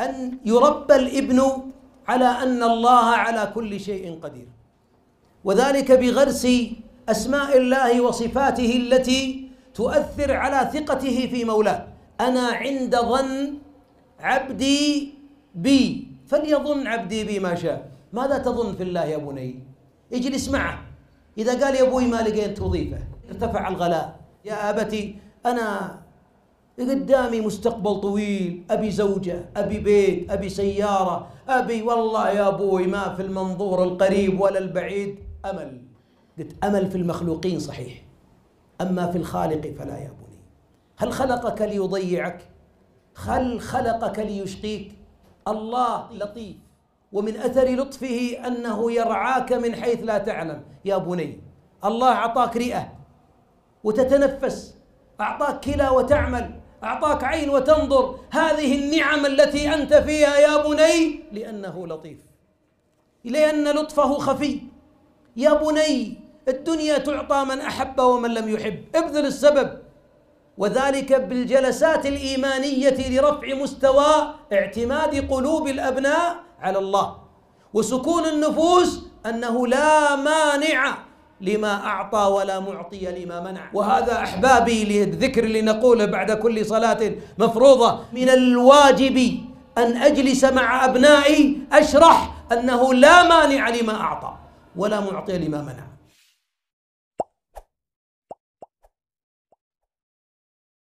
أن يربى الإبن على أن الله على كل شيء قدير. وذلك بغرس أسماء الله وصفاته التي تؤثر على ثقته في مولاه. أنا عند ظن عبدي بي فليظن عبدي بي ما شاء. ماذا تظن في الله يا بني؟ اجلس معه. إذا قال يا أبوي ما لقيت وظيفة ارتفع الغلاء. يا أبتي أنا قدامي مستقبل طويل أبي زوجة أبي بيت أبي سيارة أبي والله يا أبوي ما في المنظور القريب ولا البعيد. أمل. قلت أمل في المخلوقين صحيح أما في الخالق فلا يا بني هل خلقك ليضيعك؟ هل خلقك ليشقيك؟ الله لطيف ومن أثر لطفه أنه يرعاك من حيث لا تعلم. يا بني الله أعطاك رئة وتتنفس أعطاك كلى وتعمل. أعطاك عين وتنظر. هذه النعم التي أنت فيها يا بني لأنه لطيف. لأن لطفه خفي. يا بني الدنيا تعطى من أحب ومن لم يحب. ابذل السبب. وذلك بالجلسات الإيمانية لرفع مستوى اعتماد قلوب الأبناء على الله. وسكون النفوس أنه لا مانع لما أعطى ولا معطي لما منع. وهذا أحبابي للذكر اللي نقوله بعد كل صلاة مفروضة من الواجب أن أجلس مع أبنائي أشرح أنه لا مانع لما أعطى ولا معطي لما منع.